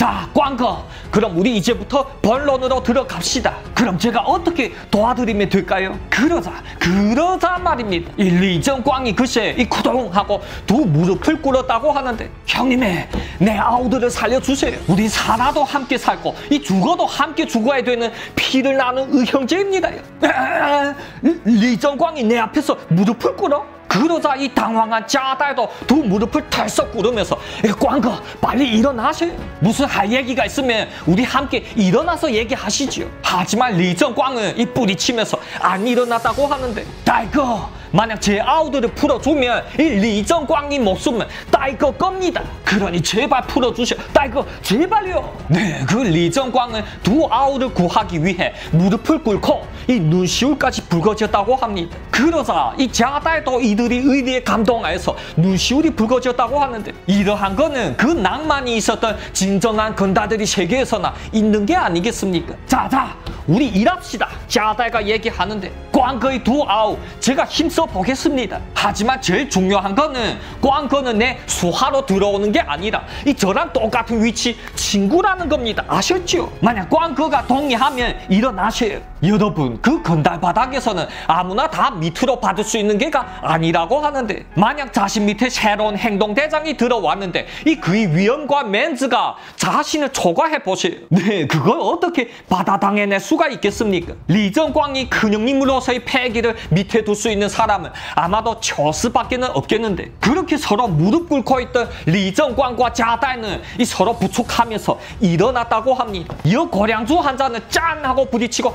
자, 광거. 그럼 우리 이제부터 본론으로 들어갑시다. 그럼 제가 어떻게 도와드리면 될까요? 그러자, 그러자 말입니다. 이 리정광이 글쎄 이 구동하고 두 무릎을 꿇었다고 하는데 형님의 내 아우들을 살려주세요. 우리 살아도 함께 살고 이 죽어도 함께 죽어야 되는 피를 나는 의형제입니다요. 리정광이 내 앞에서 무릎을 꿇어? 그러자 이 당황한 짜달도 두 무릎을 털썩 꿇으면서 광거 빨리 일어나세요. 무슨 할 얘기가 있으면 우리 함께 일어나서 얘기하시지요. 하지만 리정광은 이 뿌리치면서 안 일어났다고 하는데 딸거 만약 제 아우들을 풀어주면 이 리정광님 목숨은 딸거 겁니다. 그러니 제발 풀어주셔. 딸거 제발요. 네, 그 리정광은 두 아우를 구하기 위해 무릎을 꿇고 이 눈시울까지 붉어졌다고 합니다. 그러자 이 자달도 이들이 의리에 감동하여서 눈시울이 붉어졌다고 하는데 이러한 거는 그 낭만이 있었던 진정한 건다들이 세계에서나 있는 게 아니겠습니까? 자자 우리 일합시다. 자달가 얘기하는데 꽝거의 두 아우 제가 힘써 보겠습니다. 하지만 제일 중요한 거는 꽝거는 내 수하로 들어오는 게 아니라 이 저랑 똑같은 위치 친구라는 겁니다. 아셨죠? 만약 꽝거가 동의하면 일어나셔요. 여러분 그 건달 바닥에서는 아무나 다 밑으로 받을 수 있는 게가 아니라고 하는데 만약 자신 밑에 새로운 행동 대장이 들어왔는데 이 그의 위험과 멘즈가 자신을 초과해 보세요. 네 그걸 어떻게 받아당해낼 수가 있겠습니까? 리정광이 근육님으로서의 패기를 밑에 둘 수 있는 사람은 아마도 저스밖에는 없겠는데 그렇게 서로 무릎 꿇고 있던 리정광과 자달은 이 서로 부축하면서 일어났다고 합니다. 이 고량주 한 잔을 짠 하고 부딪히고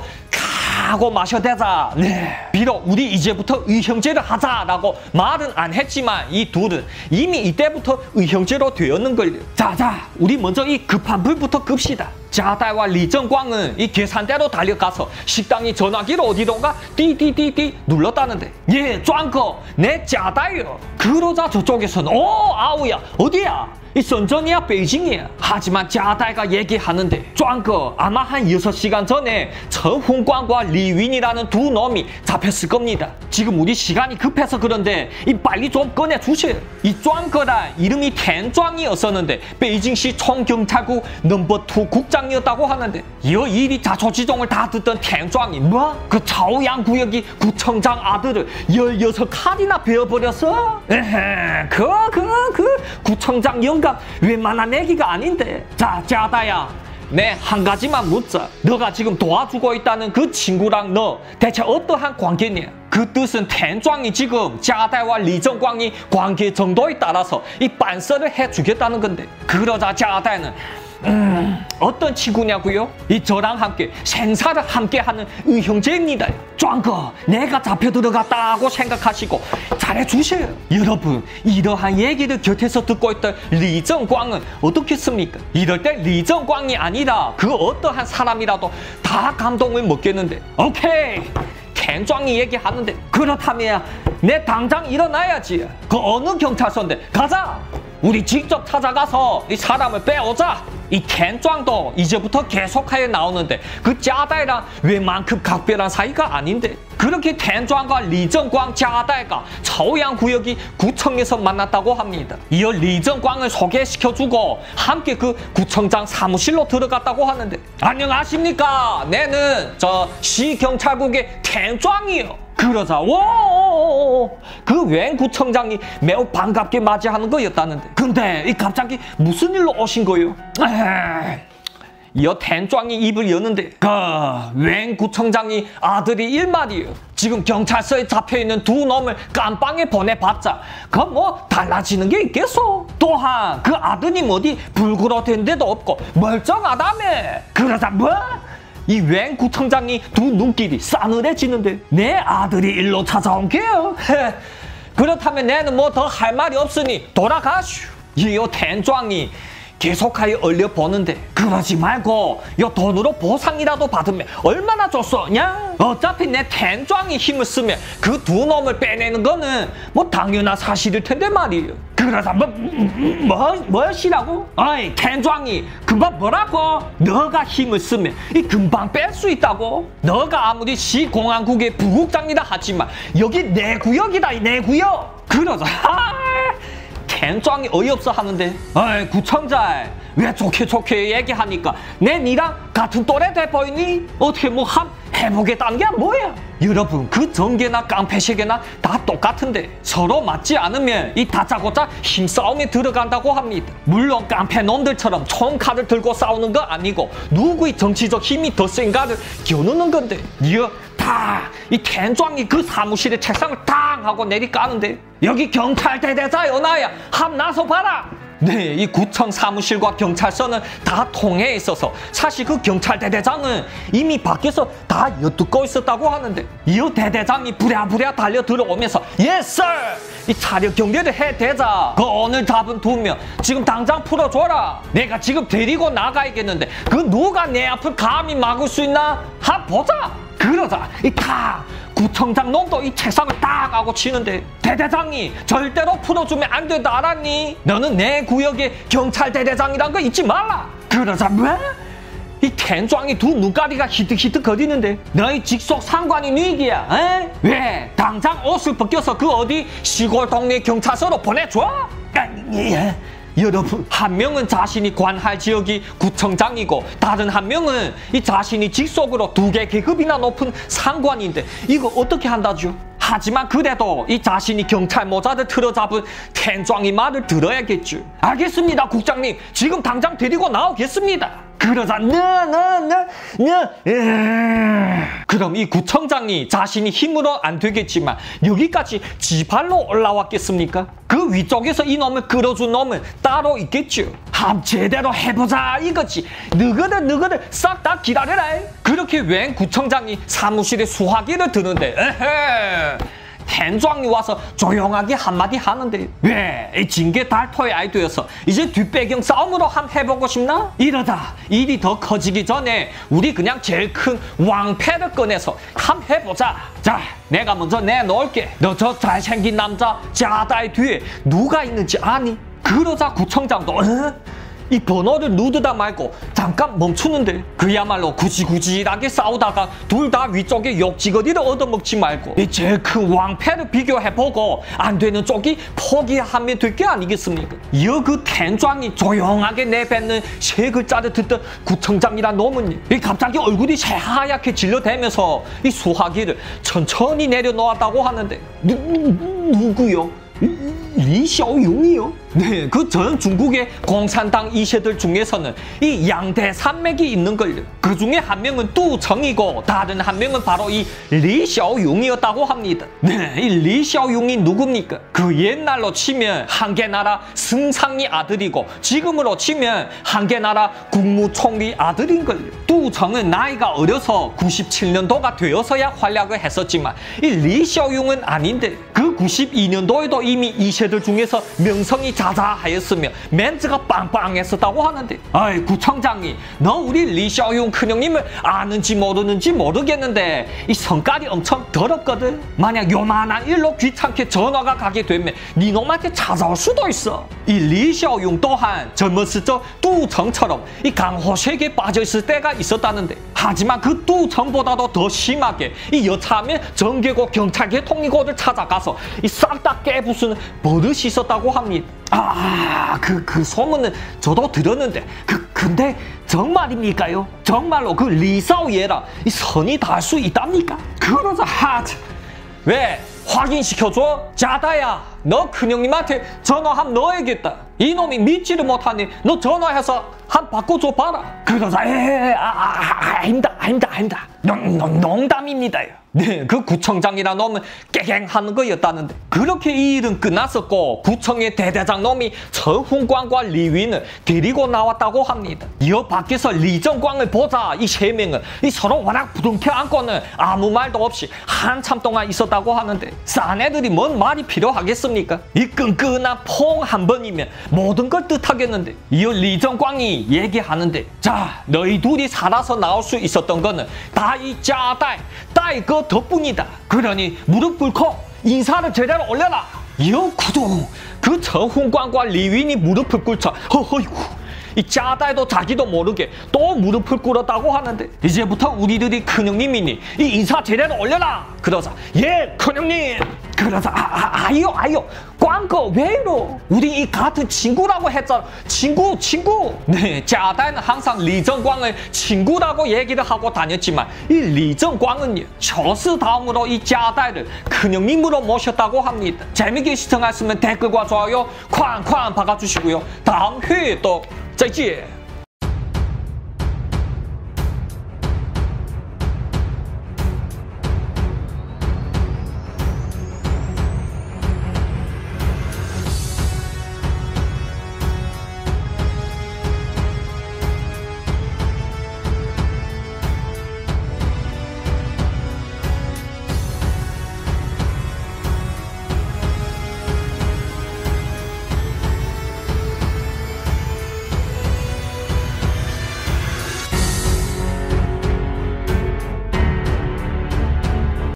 하고 마셔대자. 네. 비록 우리 이제부터 의형제를 하자라고 말은 안 했지만 이 둘은 이미 이때부터 의형제로 되었는걸요. 자자, 우리 먼저 이 급한 불부터 끕시다. 자달과 리정광은 이 계산대로 달려가서 식당이 전화기를 어디론가 띠띠띠띠 눌렀다는데 예, 짱거 내 자달요. 그러자 저쪽에서는 오 아우야 어디야? 이 선전이야 베이징이야. 하지만 자달가 얘기하는데 짱거 아마 한 6시간 전에 전훈광과 리윈이라는 두 놈이 잡혔을 겁니다. 지금 우리 시간이 급해서 그런데 이 빨리 좀 꺼내 주세요. 이 짱거란 이름이 텐짱이었었는데 베이징시 총경찰국 number two 국장이었다고 하는데 이 일이 자초지종을 다 듣던 텐짱이 뭐? 그 차오양 구역이 구청장 아들을 16칼이나 베어버렸어? 에헤 그 그, 그 구청장 영감 웬만한 애기가 아닌데. 자 짜다야 내 한 가지만 묻자. 너가 지금 도와주고 있다는 그 친구랑 너 대체 어떠한 관계냐 그 뜻은 텐짱이 지금 자달과 리정광이 관계 정도에 따라서 이 반서를 해주겠다는 건데. 그러자 자달은 음, 어떤 친구냐고요? 이 저랑 함께 생사를 함께하는 의형제입니다. 짱거 내가 잡혀 들어갔다고 생각하시고 잘해주세요. 여러분 이러한 얘기를 곁에서 듣고 있던 리정광은 어떻겠습니까? 이럴 때 리정광이 아니라 그 어떠한 사람이라도 다 감동을 먹겠는데 오케이 캔짱이 얘기하는데 그렇다면 내 당장 일어나야지. 그 어느 경찰서인데 가자. 우리 직접 찾아가서 이 사람을 빼오자. 이 캔짱도 이제부터 계속하여 나오는데 그 짜다이랑 웬만큼 각별한 사이가 아닌데 그렇게 캔짱과 리정광 짜다이가 차오양 구역이 구청에서 만났다고 합니다. 이어 리정광을 소개시켜주고 함께 그 구청장 사무실로 들어갔다고 하는데 안녕하십니까? 내는 저 시경찰국의 캔짱이요. 그러자 와그 웬 구청장이 매우 반갑게 맞이하는 거였다는데. 근데 이 갑자기 무슨 일로 오신 거요? 여 텐짱이 입을 여는데 그웬 구청장이 아들이 일말이요. 지금 경찰서에 잡혀있는 두 놈을 깜빵에 보내봤자 그 뭐 달라지는 게 있겠어 또한 그 아드님 어디 불구로된 데도 없고 멀쩡하다며. 그러자 뭐? 이 웬 구청장이 두 눈길이 싸늘해지는데 내 아들이 일로 찾아온 게요. 그렇다면 내는 뭐 더 할 말이 없으니 돌아가슈. 이요 텐짱이 계속하여 얼려보는데 그러지 말고 요 돈으로 보상이라도 받으면 얼마나 좋소냐? 어차피 내 텐짱이 힘을 쓰면 그 두 놈을 빼내는 거는 뭐 당연한 사실일 텐데 말이에요. 그러다 뭐, 뭐, 뭐시라고? 어이, 텐짱이 금방 뭐라고? 너가 힘을 쓰면 이 금방 뺄 수 있다고? 너가 아무리 시공항국의 부국장이라 하지만 여기 내 구역이다, 내 구역! 그러자, 텐장이 어이없어 하는데 어이 구청장 왜 좋게 좋게 얘기하니까 내 니랑 같은 또래 돼 보이니? 어떻게 뭐한 해보겠다는 게 뭐야? 여러분 그 전개나 깡패시계나 다 똑같은데 서로 맞지 않으면 이 다짜고짜 힘싸움에 들어간다고 합니다. 물론 깡패 놈들처럼 총칼을 들고 싸우는 거 아니고 누구의 정치적 힘이 더 센가를 겨누는 건데 이어 다이 텐장이 그 사무실의 책상을 탕 하고 내리까는데 여기 경찰 대대자 연아야 함 나서 봐라 네, 이 구청 사무실과 경찰서는 다 통해 있어서 사실 그 경찰 대대장은 이미 밖에서 다 엿듣고 있었다고 하는데 이 대대장이 부랴부랴 달려 들어오면서 yes! 이 차려 경계를 해대자 그 오늘 잡은 두 명 지금 당장 풀어줘라 내가 지금 데리고 나가야겠는데 그 누가 내 앞을 감히 막을 수 있나? 하 보자 그러자 이 다 구청장 놈도 이 책상을 딱 하고 치는데 대대장이 절대로 풀어주면 안 된다 알았니? 너는 내 구역의 경찰 대대장이란 거 잊지 말라. 그러자 왜? 이 텐장이 두 눈가리가 히득히득 거리는데 너희 직속 상관이 위기야 에? 왜? 당장 옷을 벗겨서 그 어디 시골 동네 경찰서로 보내줘? 아, 예. 여러분 한 명은 자신이 관할 지역이 구청장이고 다른 한 명은 이 자신이 직속으로 두 개 계급이나 높은 상관인데 이거 어떻게 한다죠? 하지만 그래도 이 자신이 경찰 모자를 틀어잡은 텐장이 말을 들어야겠죠. 알겠습니다, 국장님. 지금 당장 데리고 나오겠습니다. 그러자 너너너너 그럼 이 구청장이 자신이 힘으로 안 되겠지만 여기까지 지발로 올라왔겠습니까? 그 위쪽에서 이놈을 끌어준 놈은 따로 있겠죠. 함 제대로 해보자 이거지. 너거든 너거든 싹다 기다려라. 그렇게 웬 구청장이 사무실에 수화기를 드는데 에헤. 텐장이 와서 조용하게 한마디 하는데 왜 징계 달토의 아이디어서 이제 뒷배경 싸움으로 한 해보고 싶나? 이러다 일이 더 커지기 전에 우리 그냥 제일 큰 왕패를 꺼내서 한 해보자 자 내가 먼저 내놓을게 너 저 잘생긴 남자 자다의 뒤에 누가 있는지 아니? 그러자 구청장도 어? 이 번호를 누르다 말고 잠깐 멈추는데 그야말로 구지구지하게 싸우다가 둘 다 위쪽에 욕지거리를 얻어먹지 말고 이 제일 큰 왕패를 비교해보고 안 되는 쪽이 포기하면 될 게 아니겠습니까? 이어 그 텐장이 조용하게 내뱉는 세 글자를 듣던 구청장이란 놈은 이 갑자기 얼굴이 새하얗게 질려대면서 이 수화기를 천천히 내려놓았다고 하는데 누, 누구요? 리샤오용이요? 네, 그 전 중국의 공산당 이세들 중에서는 이 양대 산맥이 있는 걸요. 그 중에 한 명은 뚜청이고 다른 한 명은 바로 이 리샤오용이었다고 합니다. 네, 이 리샤오용이 누굽니까? 그 옛날로 치면 한개 나라 승상이 아들이고 지금으로 치면 한개 나라 국무총리 아들인 걸요. 뚜청은 나이가 어려서 97년도가 되어서야 활약을 했었지만 이 리샤오용은 아닌데 그 92년도에도 이미 이세들 중에서 명성이 자 자하였으며 멘트가 빵빵했었다고 하는데. 아이 구청장이 너 우리 리샤오용 큰형님을 아는지 모르는지 모르겠는데 이 성깔이 엄청 더럽거든. 만약 요만한 일로 귀찮게 전화가 가게 되면 네 놈한테 찾아올 수도 있어. 이 리샤오용 또한 젊었을 적 뚜청처럼 이 강호색에 빠져있을 때가 있었다는데. 하지만 그 뚜청보다도 더 심하게 이 여차하면 정계고 경찰계 통이고를 찾아가서 이 싹 다 깨부수는 버릇이 있었다고 합니다 아, 그, 그 소문은 저도 들었는데, 그, 근데 정말입니까요? 정말로 그 리사오예라 이 선이 닿을 수 있답니까? 그러자 하, 왜? 확인시켜줘? 자다야, 너 큰형님한테 전화 한 넣어야겠다. 이놈이 믿지를 못하니 너 전화해서 한 바꿔줘 봐라. 그러자, 에, 아, 아, 아, 아닙니다, 아닙니다, 아닙니다. 농, 농, 농담입니다요. 네, 그 구청장이라 놈은 깨갱하는 거였다는데 그렇게 이 일은 끝났었고 구청의 대대장 놈이 서훈광과 리윈을 데리고 나왔다고 합니다. 이어 밖에서 리정광을 보자 이 세 명은 이 서로 워낙 부둥켜 안고는 아무 말도 없이 한참 동안 있었다고 하는데 싼 애들이 뭔 말이 필요하겠습니까? 이 끈끈한 퐁 한 번이면 모든 걸 뜻하겠는데 이어 리정광이 얘기하는데 자 너희 둘이 살아서 나올 수 있었던 거는 다이딸그 덕분이다. 그러니 무릎 꿇고 인사를 제대로 올려라. 이어 구동 그 저훈광과 리윈이 무릎을 꿇자 허허이구 이 짜다에도 자기도 모르게 또 무릎을 꿇었다고 하는데 이제부터 우리들이 큰형님이니 이 인사 제대로 올려라 그러자 예 큰형님 그래서 아, 아, 아유 아유 광고 왜로 우리 이 같은 친구라고 했잖아. 친구 친구. 네 짜다는 항상 리정광을 친구라고 얘기를 하고 다녔지만 이 리정광은 저스 다음으로 이 짜다를 큰형님으로 모셨다고 합니다. 재밌게 시청하셨으면 댓글과 좋아요 쾅쾅 박아주시고요. 다음 회에 또再见。